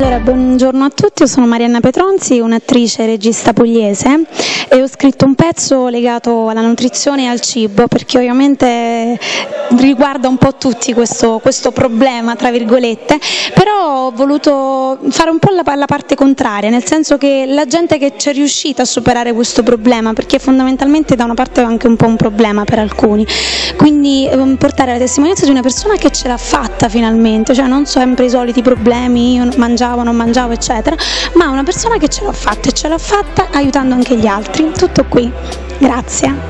buongiorno a tutti, io sono Marianna Petronzi, un'attrice e regista pugliese e ho scritto un pezzo legato alla nutrizione e al cibo perché ovviamente riguarda un po' tutti questo, questo problema, tra virgolette, però ho voluto fare un po' la, la parte contraria, nel senso che la gente che ci è riuscita a superare questo problema, perché fondamentalmente da una parte è anche un po' un problema per alcuni, quindi ehm, portare la testimonianza di una persona che ce l'ha fatta finalmente, cioè non sempre i soliti problemi, io mangiavo, non mangiavo, eccetera, ma una persona che ce l'ha fatta e ce l'ha fatta aiutando anche gli altri. Tutto qui. Grazie.